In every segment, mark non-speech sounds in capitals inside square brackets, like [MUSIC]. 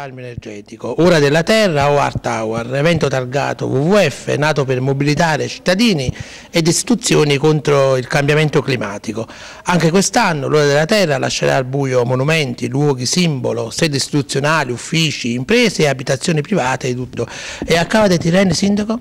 risparmio energetico, Ora della Terra o Art Tower, evento targato WWF nato per mobilitare cittadini ed istituzioni contro il cambiamento climatico. Anche quest'anno l'Ora della Terra lascerà al buio monumenti, luoghi simbolo, sedi istituzionali, uffici, imprese e abitazioni private di tutto. E a Cava dei Tirreni, Sindaco?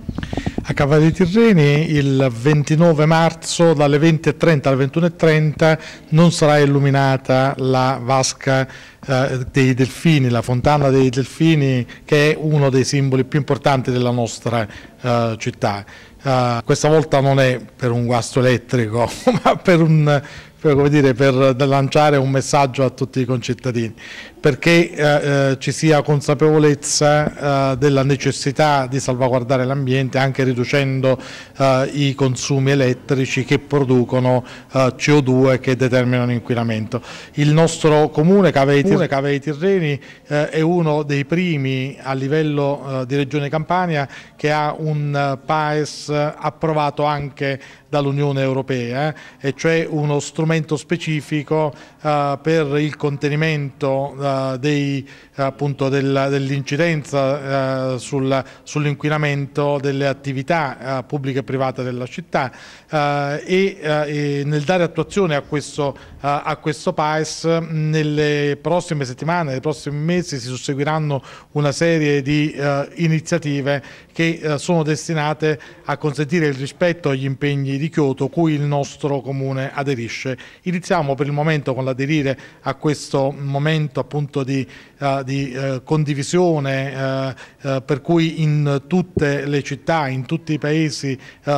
A Cava dei Tirreni il 29 marzo dalle 20.30 alle 21.30 non sarà illuminata la vasca eh, dei delfini, la fontana dei delfini che è uno dei simboli più importanti della nostra eh, città. Uh, questa volta non è per un guasto elettrico, [LAUGHS] ma per un, per, dire, per lanciare un messaggio a tutti i concittadini, perché eh, eh, ci sia consapevolezza eh, della necessità di salvaguardare l'ambiente anche riducendo eh, i consumi elettrici che producono eh, CO2 e che determinano inquinamento. Il nostro comune Cavei Tirreni eh, è uno dei primi a livello di Regione Campania che ha un PAES approvato anche dall'Unione Europea, e cioè uno strumento specifico uh, per il contenimento uh, dell'incidenza sul, sull'inquinamento delle attività pubbliche e private della città e, nel dare attuazione a questo, a questo PAES nelle prossime settimane, nei prossimi mesi si susseguiranno una serie di iniziative che sono destinate a consentire il rispetto agli impegni di Kyoto cui il nostro comune aderisce. Iniziamo per il momento con l'aderire a questo momento appunto di, uh, di uh, condivisione uh, per cui in tutte le città, in tutti i paesi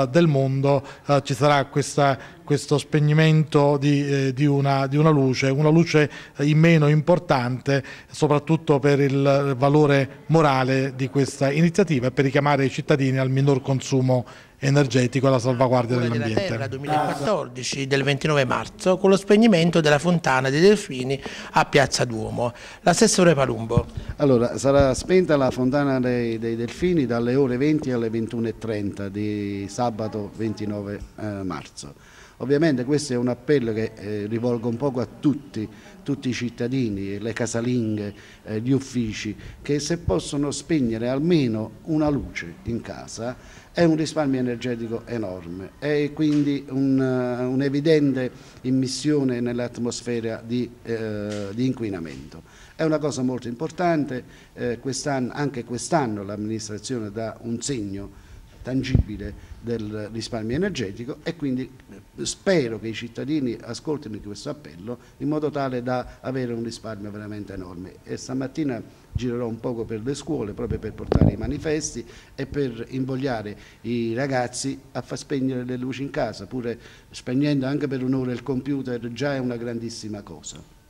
del mondo ci sarà questa questo spegnimento di, eh, di, una, di, una, luce, una luce in meno importante soprattutto per il valore morale di questa iniziativa e per richiamare i cittadini al minor consumo energetico e alla salvaguardia dell'ambiente. Terra 2014 del 29 marzo con lo spegnimento della fontana dei Delfini a Piazza Duomo. L'assessore Palumbo. Allora, sarà spenta la fontana dei, dei Delfini dalle ore 20 alle 21.30 di sabato 29 eh, marzo. Ovviamente questo è un appello che eh, rivolgo un poco a tutti, tutti i cittadini, le casalinghe, eh, gli uffici, che se possono spegnere almeno una luce in casa è un risparmio energetico enorme e quindi un'evidente un immissione nell'atmosfera di, eh, di, inquinamento. È una cosa molto importante, eh, quest'anno, anche quest'anno l'amministrazione dà un segno tangibile del risparmio energetico e quindi eh, spero che i cittadini ascoltino questo appello in modo tale da avere un risparmio veramente enorme. E stamattina girerò un poco per le scuole proprio per portare i manifesti e per invogliare i ragazzi a far spegnere le luci in casa, pure spegnendo anche per un'ora il computer già è una grandissima cosa.